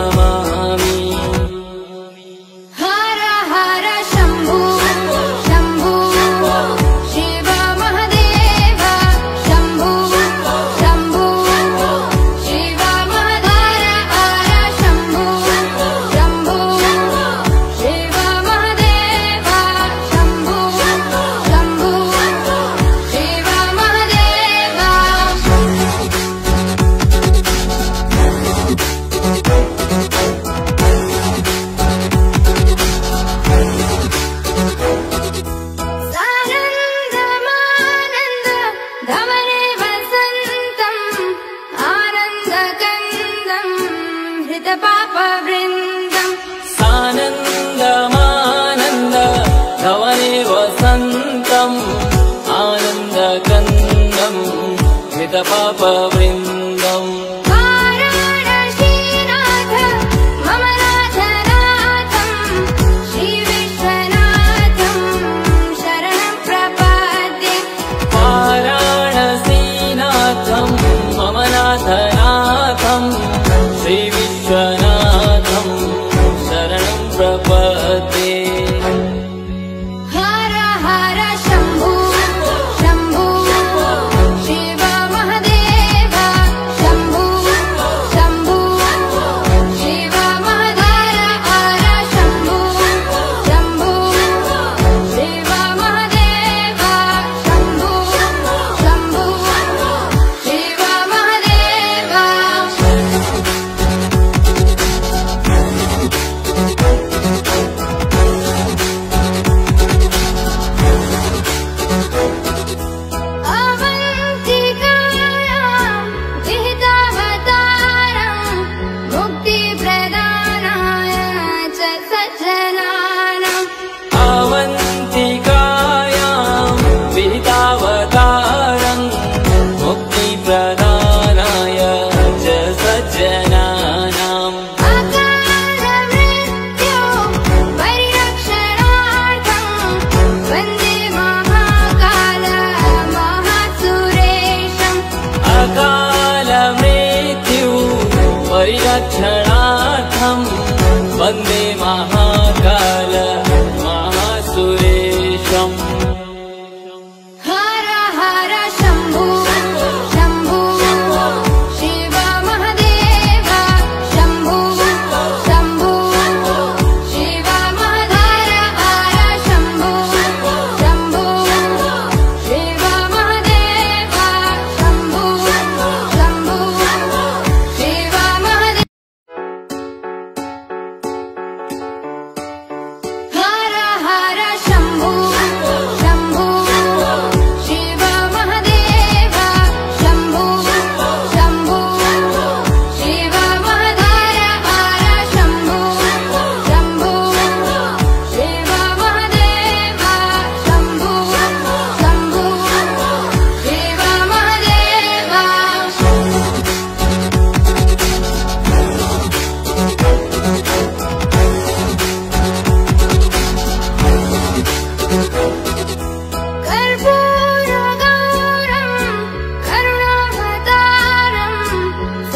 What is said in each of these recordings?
Namami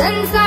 Since I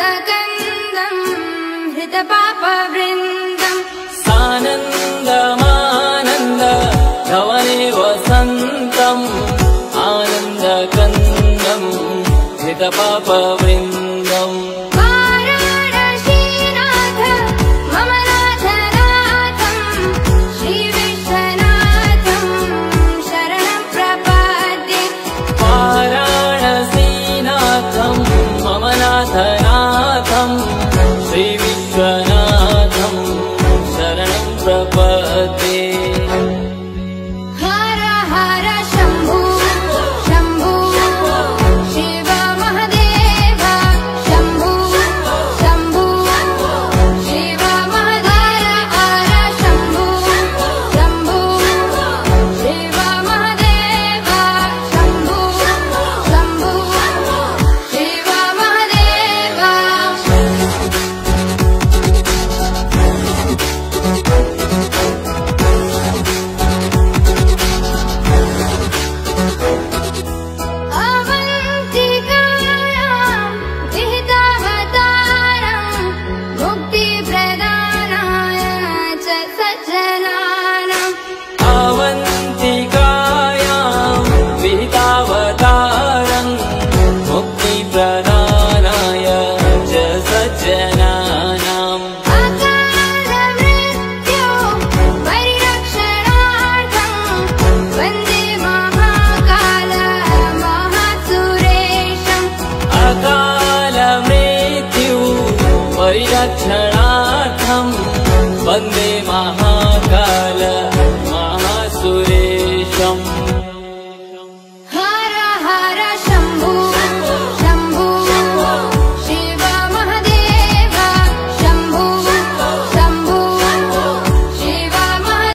सकन्दम् हृतपापवृन्दम् सानन्दमानन्द आनन्दमानन्दवनि वसन्तम्। आनन्दकन्दम् हृतपापन्द but touch and I